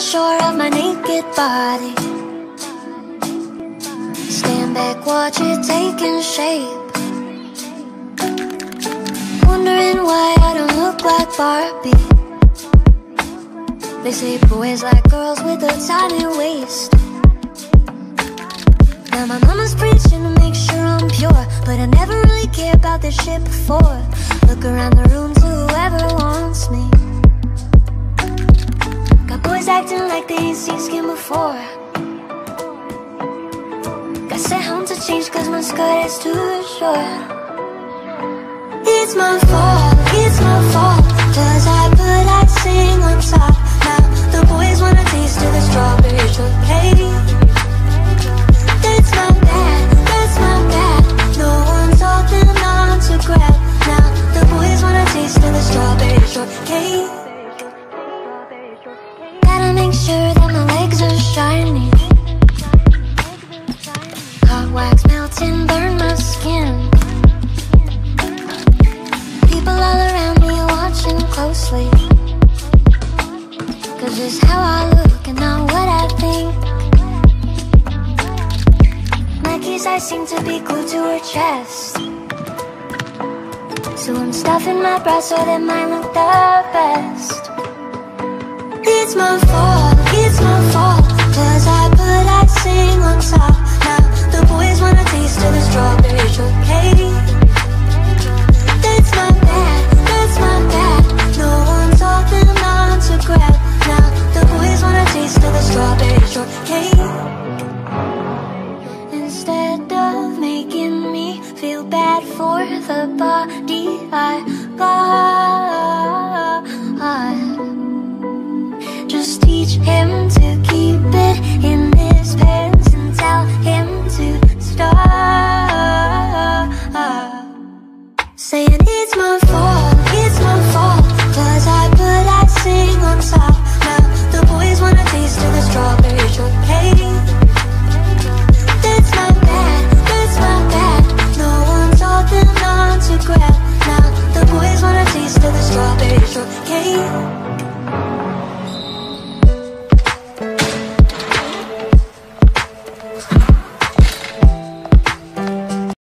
unsure of my naked body. Stand back, watch it taking shape. Wondering why I don't look like Barbie. They say boys like girls with a tiny waist. Now my mama's preaching to make sure I'm pure But I never really cared about this shit before. Look around the room like they ain't seen skin before. Got sent home to change cause my skirt is too short. It's my Gotta sure that my legs are shiny. Hot wax melting, burn my skin. People all around me watching closely. Cause it's how I look and not what I think. Mikey's, I seem to be glued to her chest. So I'm stuffing my bra so that mine look the best. It's my for the body I got just teach him to keep it in his pants and tell him to stop. Saying it's my fault, it's my fault, cause I put icing on top.